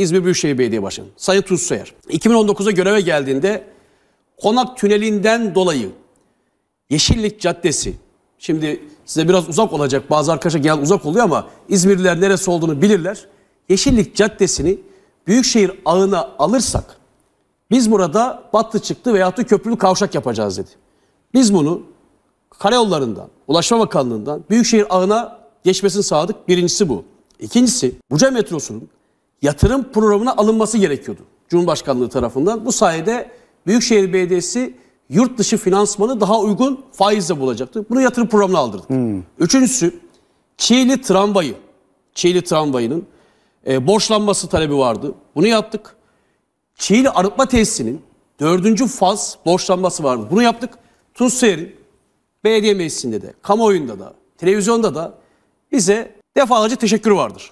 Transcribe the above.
İzmir Büyükşehir Belediye Başkanı Sayın Tuz Soyer 2019'a göreve geldiğinde Konak Tüneli'nden dolayı Yeşillik Caddesi şimdi size biraz uzak olacak bazı arkadaşlar genel uzak oluyor ama İzmirliler neresi olduğunu bilirler. Yeşillik Caddesi'ni Büyükşehir ağına alırsak biz burada battı çıktı veyahut da köprülü kavşak yapacağız dedi. Biz bunu karayollarından, Ulaşma Bakanlığı'ndan Büyükşehir ağına geçmesini sağladık. Birincisi bu. İkincisi Buca metrosunun yatırım programına alınması gerekiyordu. Cumhurbaşkanlığı tarafından. Bu sayede Büyükşehir Belediyesi yurt dışı finansmanı daha uygun faizle bulacaktı. Bunu yatırım programına aldırdık. Üçüncüsü Çiğli tramvayı. Çiğli tramvayının e, borçlanması talebi vardı. Bunu yaptık. Çiğli arıtma tesisinin dördüncü faz borçlanması vardı. Bunu yaptık. Tunsuyer'in belediye meclisinde de, kamuoyunda da, televizyonda da bize defalarca teşekkür vardır.